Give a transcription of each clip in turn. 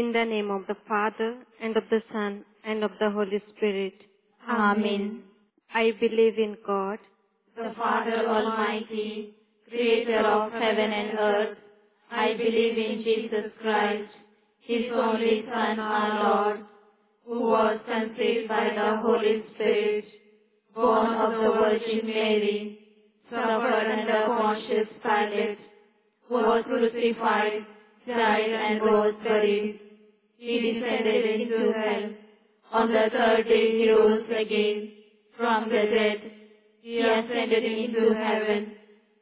In the name of the Father, and of the Son, and of the Holy Spirit. Amen. I believe in God, The Father Almighty, creator of heaven and earth. I believe in Jesus Christ, His only Son, our Lord, who was conceived by the Holy Spirit, born of the Virgin Mary, suffered under Pontius Pilate, was crucified, died and was buried. He descended into hell. On the third day he rose again from the dead. He ascended into heaven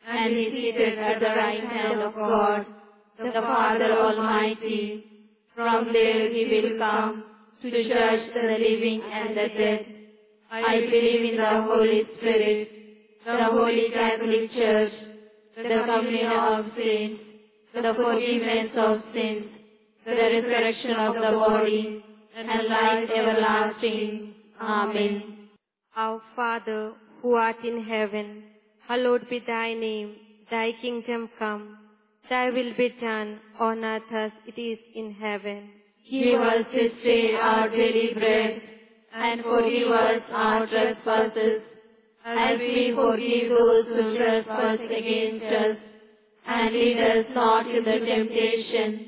and is seated at the right hand of God, the Father Almighty. From there he will come to judge the living and the dead. I believe in the Holy Spirit, the Holy Catholic Church, the communion of saints, the forgiveness of sins, the resurrection of the body, and life everlasting. Amen. Our Father, who art in heaven, hallowed be thy name. Thy kingdom come. Thy will be done on earth as it is in heaven. Give us this day our daily bread, and forgive us our trespasses, as we forgive those who trespass against us. And lead us not into temptation,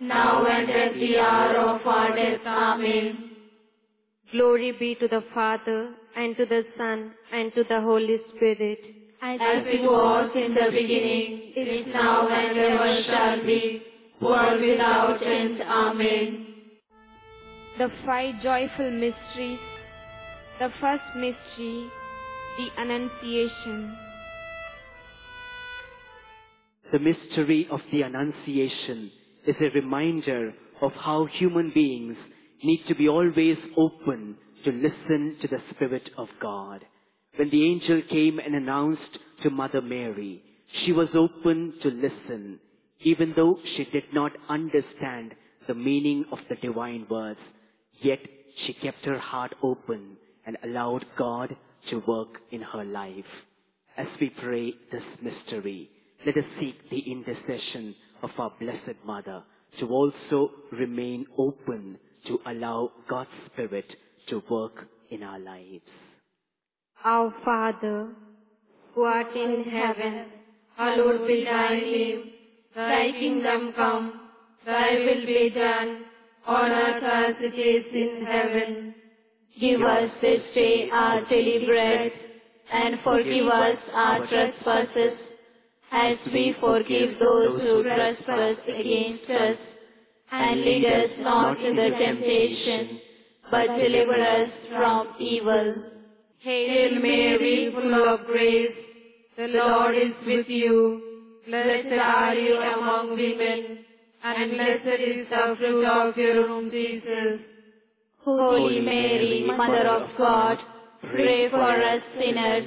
now and at the hour of our death. Amen. Glory be to the Father, and to the Son, and to the Holy Spirit. As it was in the beginning, is now, and ever shall be, world without end. Amen. The five joyful mysteries. The first mystery, the Annunciation. The mystery of the Annunciation is a reminder of how human beings need to be always open to listen to the Spirit of God. When the angel came and announced to Mother Mary, she was open to listen, even though she did not understand the meaning of the divine words, yet she kept her heart open and allowed God to work in her life. As we pray this mystery, let us seek the intercession of our Blessed Mother to also remain open to allow God's Spirit to work in our lives. Our Father, who art in heaven, Hallowed be thy name. Thy kingdom come. Thy will be done on earth as it is in heaven. Give us this day our daily bread, and forgive us our trespasses, as we forgive those who trespass against us. And lead us not into temptation, but deliver us from evil. Hail Mary, full of grace, the Lord is with you. Blessed are you among women, and blessed is the fruit of your womb, Jesus. Holy Mary, Mother of God, pray for us sinners,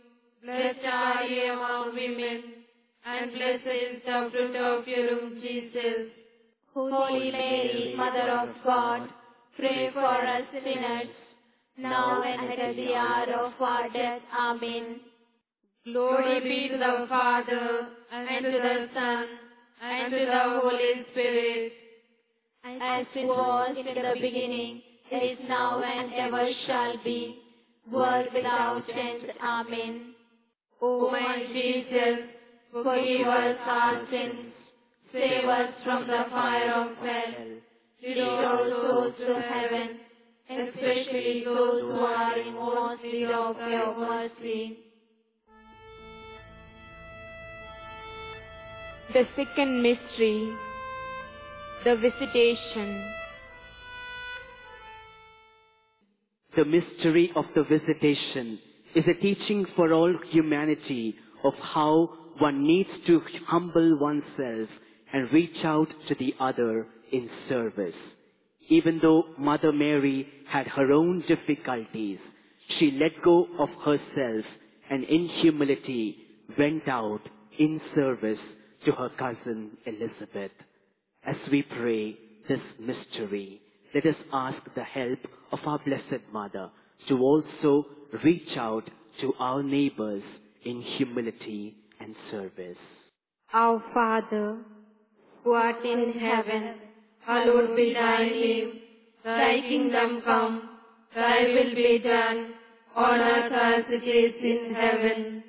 Blessed are you among women, and blessed is the fruit of your womb, Jesus. Holy Mary, Mother of God, pray for us sinners, now and at the hour of our death. Amen. Glory be to the Father, and to the Son, and to the Holy Spirit. As it was in the beginning, is now, and ever shall be, world without end. Amen. O my Jesus, forgive us our sins, save us from the fire of hell, lead all souls to heaven, especially those who are in most need of your mercy. The second mystery, the visitation. The mystery of the visitation is a teaching for all humanity of how one needs to humble oneself and reach out to the other in service. Even though Mother Mary had her own difficulties, she let go of herself and in humility went out in service to her cousin Elizabeth. As we pray this mystery, let us ask the help of our Blessed Mother to also reach out to our neighbors in humility and service. Our Father, who art in heaven, hallowed be thy name. Thy kingdom come, thy will be done, on earth as it is in heaven.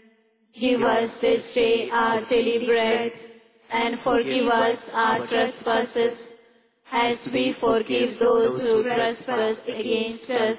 Give us this day our daily bread, and forgive us our trespasses, as we forgive those who trespass against us.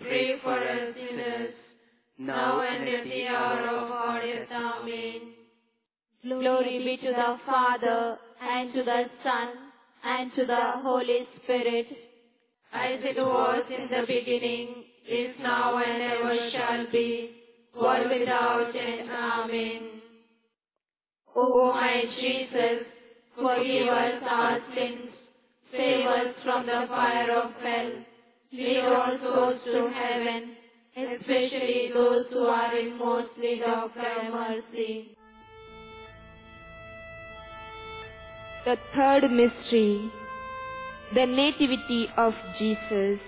pray for us sinners, now and at the hour of our death. Amen. Glory be to the Father, and to the Son, and to the Holy Spirit. As it was in the beginning, is now, and ever shall be, world without end. Amen. O my Jesus, forgive us our sins, save us from the fire of hell, lead all souls to heaven, especially those who are in most need of thy mercy. The third mystery, the Nativity of Jesus.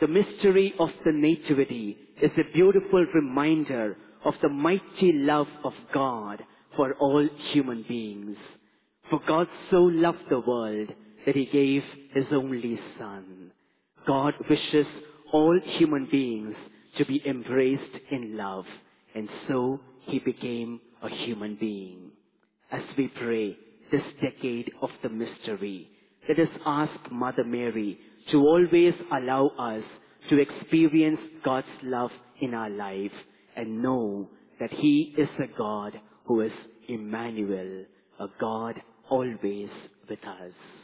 The mystery of the Nativity is a beautiful reminder of the mighty love of God for all human beings. For God so loved the world that he gave his only Son. God wishes all human beings to be embraced in love, and so he became a human being. As we pray this decade of the mystery, let us ask Mother Mary to always allow us to experience God's love in our life and know that He is a God who is Emmanuel, a God always with us.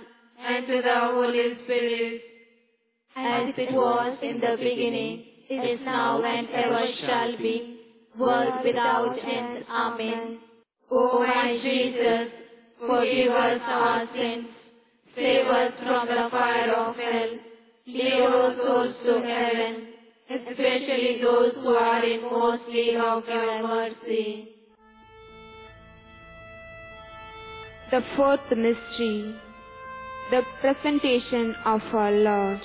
and to the Holy Spirit. As it was in the beginning, is now, and ever shall be, world without end. Amen. O my Jesus, forgive us our sins, save us from the fire of hell, lead all souls to heaven, especially those who are in most need of your mercy. The fourth mystery, the presentation of our Lord.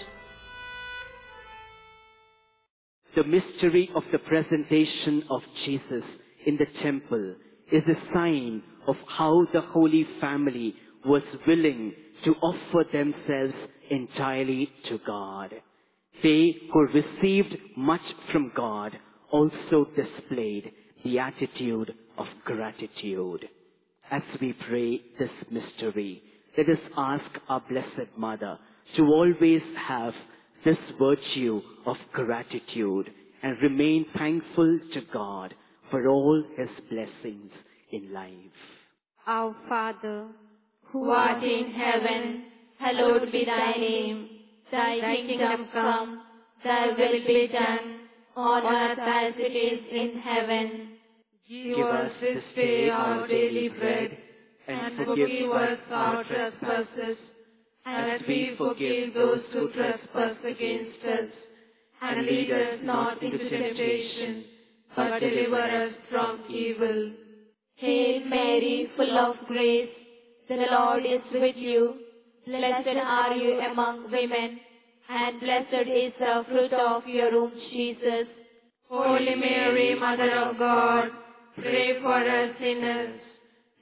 The mystery of the presentation of Jesus in the temple is a sign of how the Holy Family was willing to offer themselves entirely to God. They who received much from God also displayed the attitude of gratitude. As we pray this mystery, let us ask our Blessed Mother to always have this virtue of gratitude and remain thankful to God for all His blessings in life. Our Father, who art in heaven, hallowed be thy name. Thy kingdom come, thy will be done, on earth as it is in heaven. Give us this day our daily bread, and forgive us our trespasses, as we forgive those who trespass against us. And lead us not into temptation, but deliver us from evil. Hail Mary, full of grace, the Lord is with you. Blessed are you among women, and blessed is the fruit of your womb, Jesus. Holy Mary, Mother of God, pray for us sinners,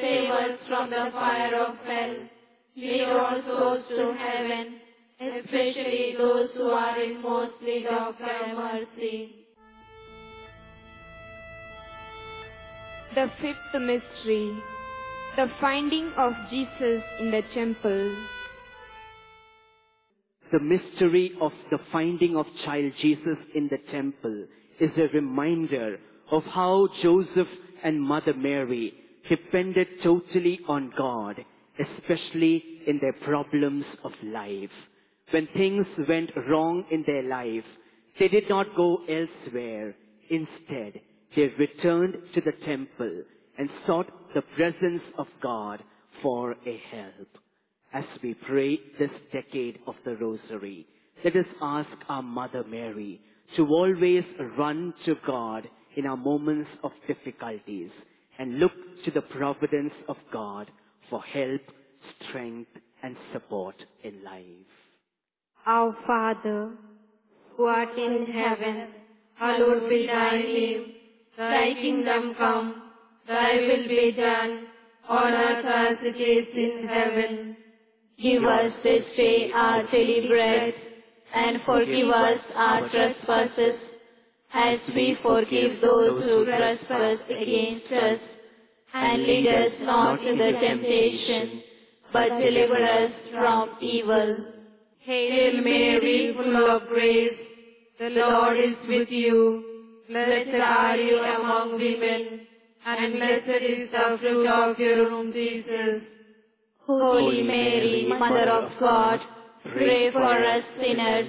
save us from the fire of hell, lead all souls to heaven, especially those who are in most need of thy mercy. The fifth mystery, the finding of Jesus in the temple. The mystery of the finding of child Jesus in the temple is a reminder of how Joseph and Mother Mary depended totally on God, especially in their problems of life. When things went wrong in their life, they did not go elsewhere. Instead, they returned to the temple and sought the presence of God for a help. As we pray this decade of the Rosary, let us ask our Mother Mary to always run to God in our moments of difficulties and look to the providence of God for help, strength, and support in life. Our Father, who art in heaven, hallowed be thy name. Thy kingdom come, thy will be done, on earth as it is in heaven. Give us this day our daily bread, and forgive us our trespasses, as we forgive those who trespass against us. And lead us not into temptation, but deliver us from evil. Hail Mary, full of grace, the Lord is with you. Blessed are you among women, and blessed is the fruit of your womb, Jesus. Holy Mary, Mother of God, pray for us sinners,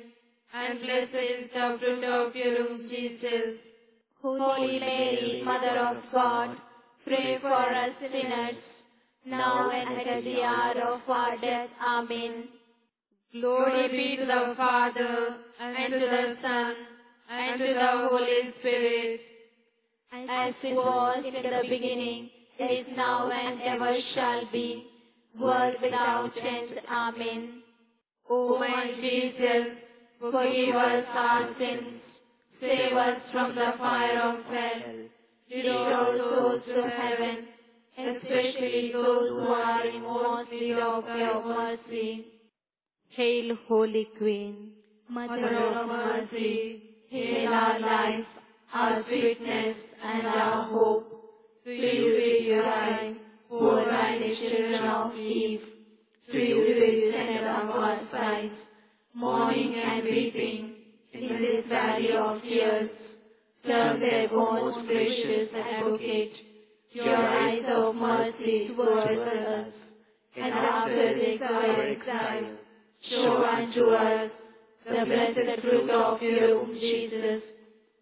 and blessed is the fruit of your womb, Jesus. Holy Mary, Mother of God, pray for us sinners, now and at the hour of our death. Amen. Glory be to the Father, and to the Son, and to the Holy Spirit. As it was in the beginning, is now, and ever shall be, world without end. Amen. O my Jesus, forgive us our sins, save us from the fire of hell, lead all souls to heaven, especially those who are in most need of your mercy. Hail, Holy Queen. Mother of mercy, hail our life, our sweetness, and our hope. To you we cry, poor tiny children of Eve. To you we send up our sighs, mourning and weeping, in this valley of tears. Turn their most gracious advocate, your eyes of mercy towards us, and after this our exile, show unto us the blessed fruit of your womb, Jesus.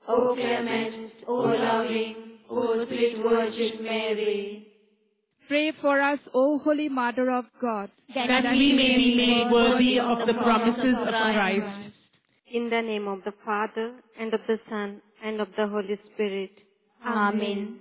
O clement, O loving, O sweet Virgin Mary. Pray for us, O Holy Mother of God. that we may be made worthy of the promises of Christ. In the name of the Father, and of the Son, and of the Holy Spirit. Amen.